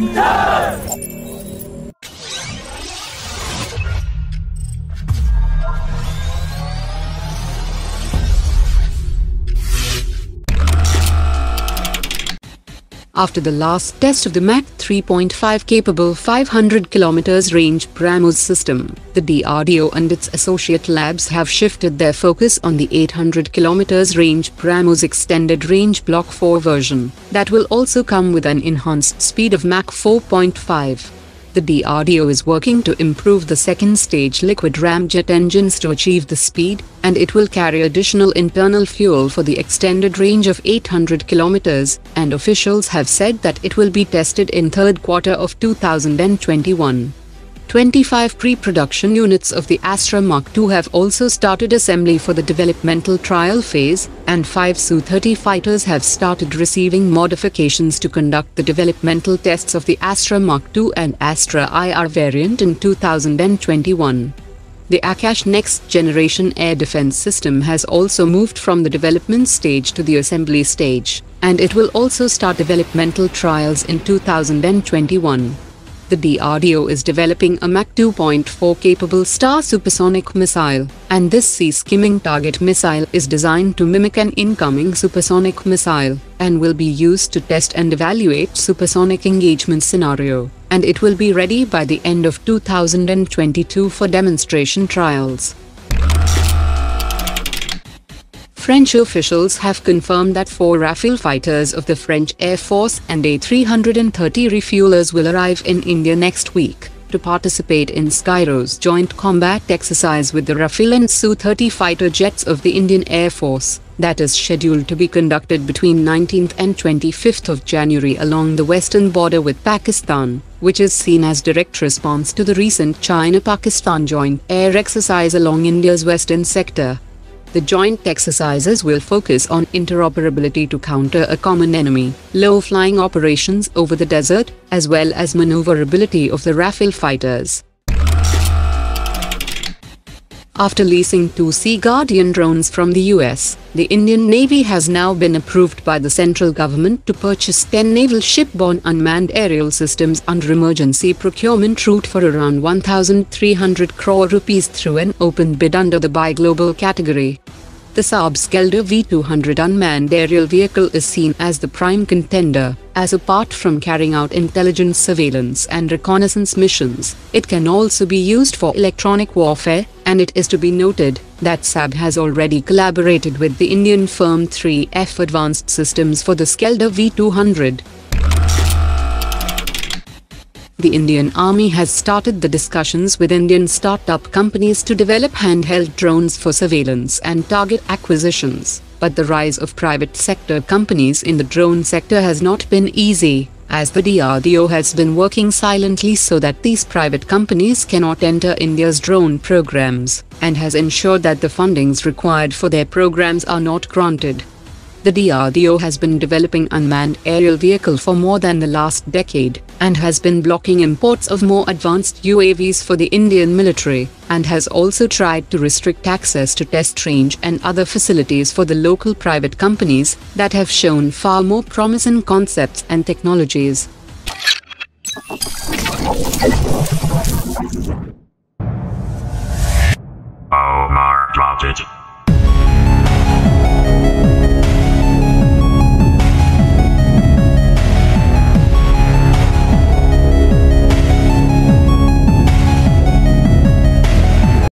No! After the last test of the Mach 3.5 capable 500 km range BrahMos system, the DRDO and its associate labs have shifted their focus on the 800 km range BrahMos extended range Block 4 version that will also come with an enhanced speed of Mach 4.5. The DRDO is working to improve the second stage liquid ramjet engines to achieve the speed, and it will carry additional internal fuel for the extended range of 800 kilometers, and officials have said that it will be tested in third quarter of 2021. 25 pre-production units of the Astra Mark II have also started assembly for the developmental trial phase, and 5 Su-30 fighters have started receiving modifications to conduct the developmental tests of the Astra Mark II and Astra IR variant in 2021. The Akash Next Generation Air Defense System has also moved from the development stage to the assembly stage, and it will also start developmental trials in 2021 the DRDO is developing a Mach 2.4 capable Star supersonic missile, and this sea-skimming target missile is designed to mimic an incoming supersonic missile, and will be used to test and evaluate supersonic engagement scenario, and it will be ready by the end of 2022 for demonstration trials. French officials have confirmed that four Rafale fighters of the French Air Force and A330 refuelers will arrive in India next week to participate in Skyros joint combat exercise with the Rafale and Su-30 fighter jets of the Indian Air Force that is scheduled to be conducted between 19th and 25th of January along the western border with Pakistan, which is seen as direct response to the recent China-Pakistan joint air exercise along India's western sector. The joint exercises will focus on interoperability to counter a common enemy, low-flying operations over the desert, as well as maneuverability of the Rafale fighters. After leasing two Sea Guardian drones from the US, the Indian Navy has now been approved by the central government to purchase 10 naval shipborne unmanned aerial systems under emergency procurement route for around 1,300 crore rupees through an open bid under the Buy Global category. The Saab Skeldar V200 unmanned aerial vehicle is seen as the prime contender, as apart from carrying out intelligence surveillance and reconnaissance missions, it can also be used for electronic warfare, and it is to be noted that Saab has already collaborated with the Indian firm 3F Advanced Systems for the Skeldar V200. The Indian Army has started the discussions with Indian startup companies to develop handheld drones for surveillance and target acquisitions. But the rise of private sector companies in the drone sector has not been easy, as the DRDO has been working silently so that these private companies cannot enter India's drone programs, and has ensured that the fundings required for their programs are not granted. The DRDO has been developing unmanned aerial vehicle for more than the last decade, and has been blocking imports of more advanced UAVs for the Indian military, and has also tried to restrict access to test range and other facilities for the local private companies that have shown far more promising concepts and technologies. Omar dropped it.